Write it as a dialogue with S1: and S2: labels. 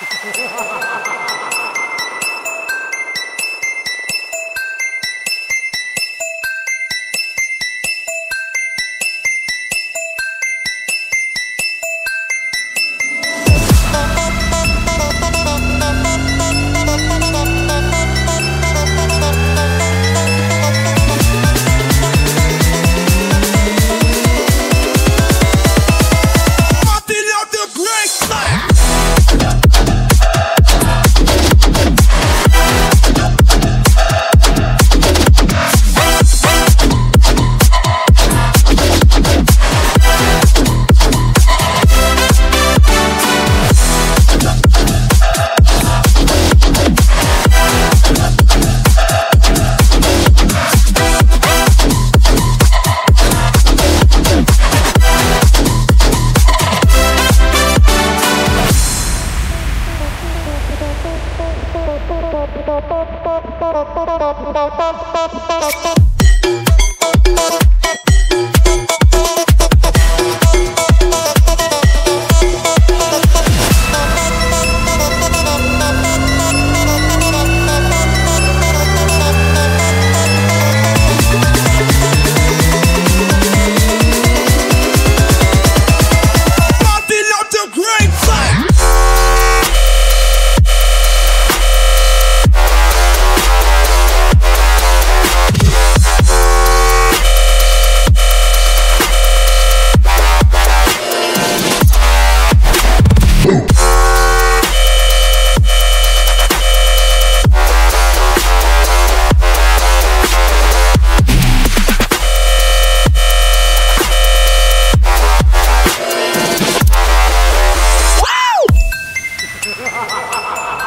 S1: Ha ha ha ha ha!
S2: Thank you.
S3: Ha ha ha ha!